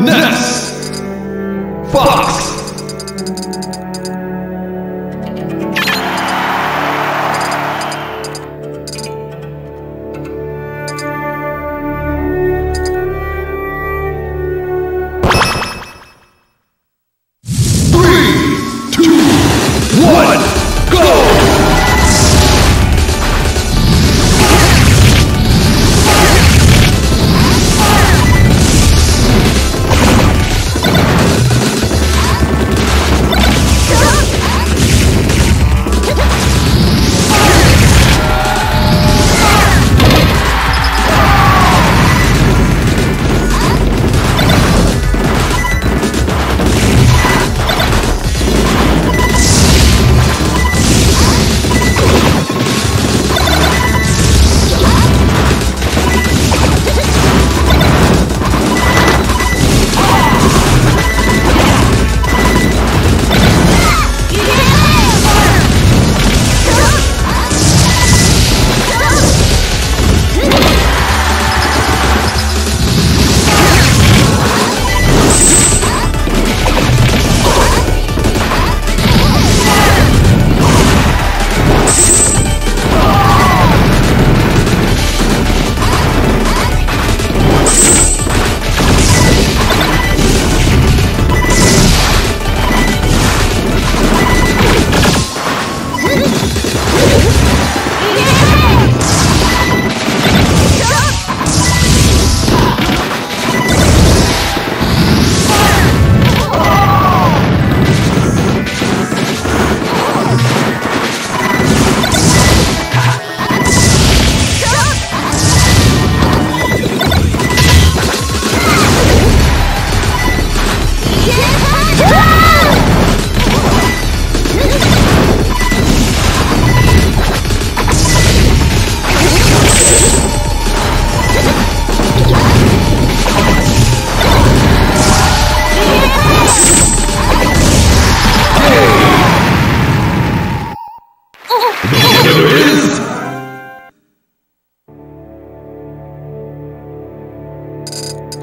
Ness! Fox!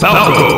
Falco. Falco.